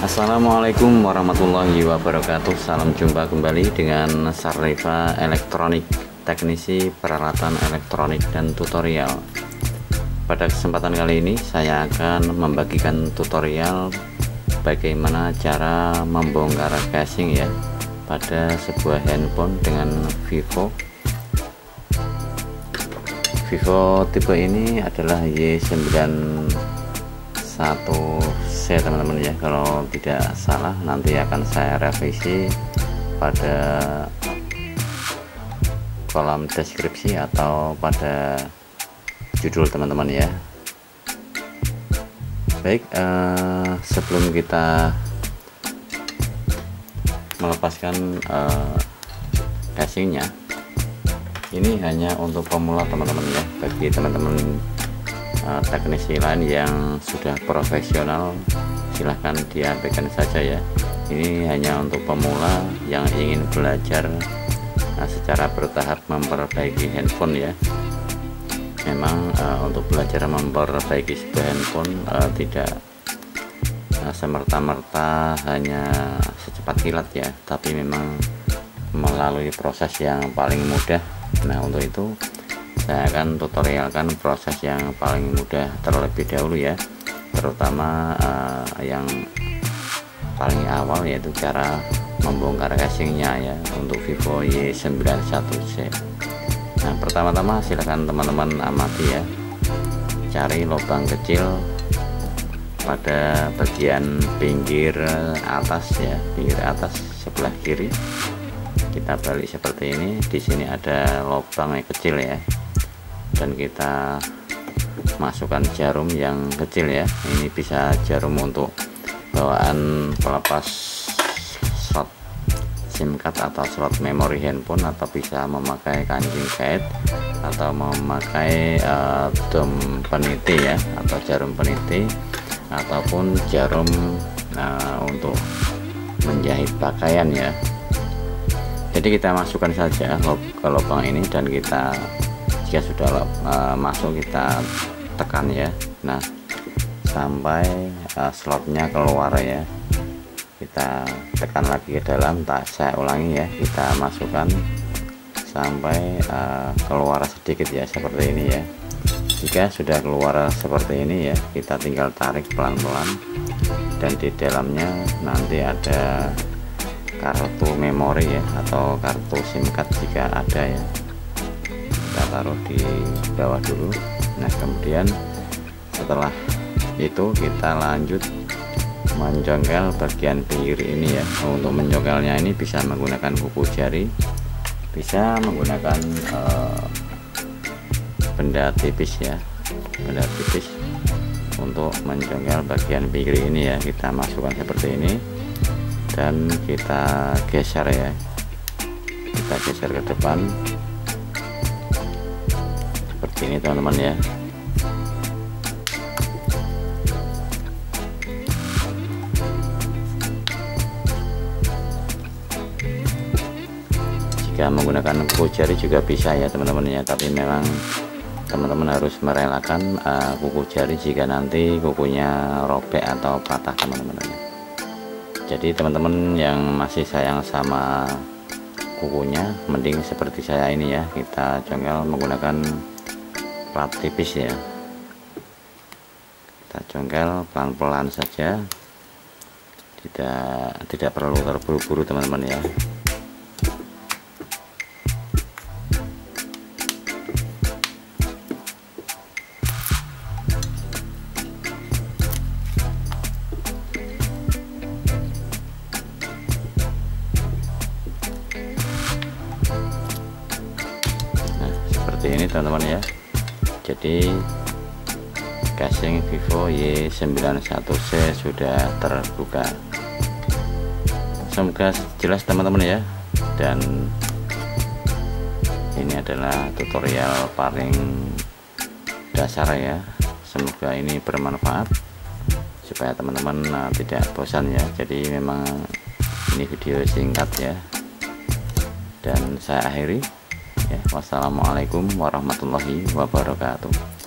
Assalamualaikum warahmatullahi wabarakatuh. Salam jumpa kembali dengan Sarlifa Elektronik Teknisi peralatan elektronik dan tutorial. Pada kesempatan kali ini saya akan membagikan tutorial Bagaimana cara membongkar casing ya Pada sebuah handphone dengan Vivo. Vivo tipe ini adalah Y9 satu C teman-teman ya. Kalau tidak salah nanti akan saya revisi pada kolom deskripsi atau pada judul teman-teman ya. Baik eh, sebelum kita melepaskan eh, casingnya ini hanya untuk pemula teman-teman ya bagi teman-teman uh, teknisi lain yang sudah profesional silahkan diabaikan saja ya. Ini hanya untuk pemula yang ingin belajar uh, secara bertahap memperbaiki handphone ya. Memang uh, untuk belajar memperbaiki sebuah handphone uh, tidak uh, semerta-merta hanya secepat kilat ya. Tapi memang melalui proses yang paling mudah. Nah untuk itu saya akan tutorialkan proses yang paling mudah terlebih dahulu ya. Terutama uh, yang paling awal yaitu cara membongkar casingnya ya untuk Vivo Y91C nah pertama-tama silahkan teman-teman amati ya. Cari lubang kecil pada bagian pinggir atas ya pinggir atas sebelah kiri. Kita balik seperti ini. Di sini ada lubang yang kecil ya dan kita masukkan jarum yang kecil ya. Ini bisa jarum untuk bawaan pelepas slot SIM card atau slot memori handphone atau bisa memakai kancing kait atau memakai uh, dom peniti ya atau jarum peniti ataupun jarum uh, untuk menjahit pakaian ya. Jadi kita masukkan saja ke lubang ini dan kita jika sudah uh, masuk kita tekan ya. Nah sampai uh, slotnya keluar ya. Kita tekan lagi ke dalam tak saya ulangi ya. Kita masukkan sampai uh, keluar sedikit ya seperti ini ya. Jika sudah keluar seperti ini ya kita tinggal tarik pelan-pelan. Dan di dalamnya nanti ada kartu memori ya atau kartu SIM card jika ada ya kita taruh di bawah dulu. Nah kemudian setelah itu kita lanjut menjongkel bagian pinggir ini ya. Untuk menjongkelnya ini bisa menggunakan kuku jari bisa menggunakan uh, benda tipis ya. Benda tipis untuk menjongkel bagian pinggir ini ya. Kita masukkan seperti ini dan kita geser ya. Kita geser ke depan seperti ini teman-teman ya. Jika menggunakan kuku jari juga bisa ya teman-teman ya. Tapi memang teman-teman harus merelakan uh, kuku jari jika nanti kukunya robek atau patah teman-teman jadi teman-teman yang masih sayang sama kukunya mending seperti saya ini ya. Kita jongkel menggunakan plat tipis ya. Kita jongkel pelan-pelan saja. Tidak tidak perlu terburu-buru teman-teman ya. Nah ini teman-teman ya jadi casing Vivo Y91C sudah terbuka. Semoga jelas teman-teman ya. Dan ini adalah tutorial paling dasar ya. Semoga ini bermanfaat supaya teman-teman uh, tidak bosan ya. Jadi memang ini video singkat ya. Dan saya akhiri ya wassalamualaikum warahmatullahi wabarakatuh